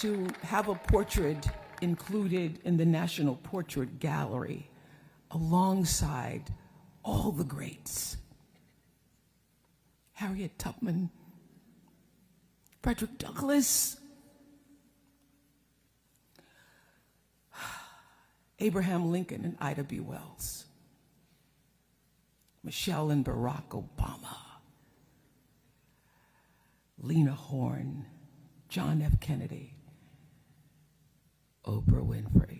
to have a portrait included in the National Portrait Gallery alongside all the greats Harriet Tubman, Frederick Douglass, Abraham Lincoln and Ida B. Wells, Michelle and Barack Obama, Lena Horne, John F. Kennedy, Oprah Winfrey.